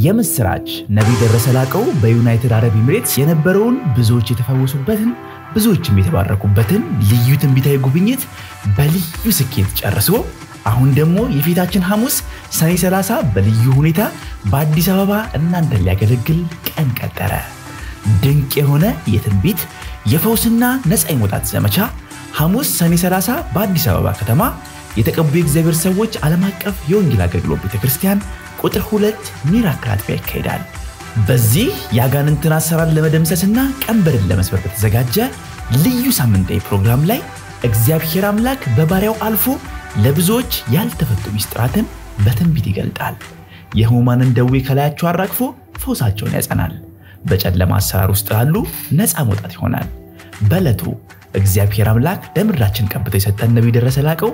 የምስራች ነቢይ ደረሰ ላቀው በዩናይትድ አረብ ኤሚሬትስ የነበረውን ብዙዎች የተፈወሱበትን ብዙዎችም የተባረኩበትን ልዩ ትንቢታዊ ጉብኝት በልዩ ስኬት ጨርሶ አሁን ደግሞ የፊታችን ሐሙስ ሰኔ 30 በልዩ ሁኔታ በአዲስ አበባ እናንተን ሊያገለግል ቀን ቀጠረ። ድንቅ የሆነ የትንቢት የፈውስና ነፃ የመውጣት ዘመቻ ሐሙስ ሰኔ 30 በአዲስ አበባ ከተማ የተቀቡ የእግዚአብሔር ሰዎች ዓለም አቀፍ የወንጌል አገልግሎት ቤተ ክርስቲያን ቁጥር ሁለት ሚራክል አጥቢያ ይካሄዳል። በዚህ የአጋንንትን አሰራር ለመደምሰስና ቀንበርን ለመስበር በተዘጋጀ ልዩ ሳምንታዊ ፕሮግራም ላይ እግዚአብሔር አምላክ በባሪያው አልፎ ለብዙዎች ያልተፈቱ ሚስጥራትን በትንቢት ይገልጣል። የሕሙማንን ደዌ ከላያቸው አራግፎ ፈውሳቸውን ያጸናል። በጨለማ አሰራር ውስጥ ላሉ ነፃ መውጣት ይሆናል። በዕለቱ እግዚአብሔር አምላክ ለምድራችን ቀብቶ የሰጠን ነቢይ ደረሰ ላቀው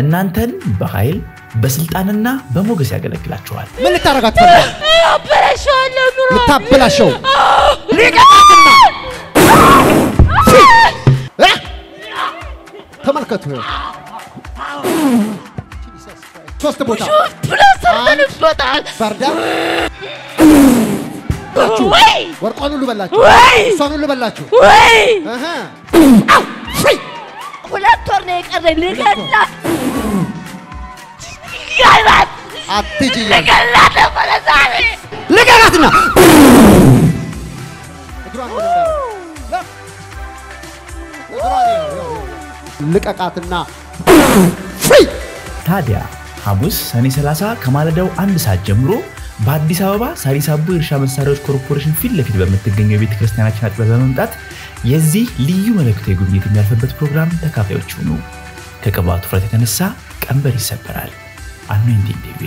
እናንተን በኃይል በስልጣንና በሞገስ ያገለግላችኋል። ምን ልታረጋት ትፈልጋለህ? አበላሸዋለሁ ኑሮ። ልታበላሸው? ሊቀጣትና እ? ተመልከቱ። ሶስት ቦታ። ሰርተንበታል። ወርቋን ሁሉ በላችሁ፣ ወይ! እሷን ሁሉ በላችሁ። ሁለት ወር ነው የቀረኝ። ልገላት እያልኩ ልገላት ነበረ ዛሬ ልቀቃትና! ፍሪ ታዲያ ሐሙስ ሰኔ 30 ከማለዳው አንድ ሰዓት ጀምሮ በአዲስ አበባ ሳሪስ አቦ የእርሻ መሳሪያዎች ኮርፖሬሽን ፊት ለፊት በምትገኘው የቤተ ክርስቲያናችን አጥቢያ በመምጣት የዚህ ልዩ መልእክታዊ ጉብኝት የሚያልፍበት ፕሮግራም ተካፋዮች ሁኑ። ከቅባቱ ውፍረት የተነሳ ቀንበር ይሰበራል። Anointing TV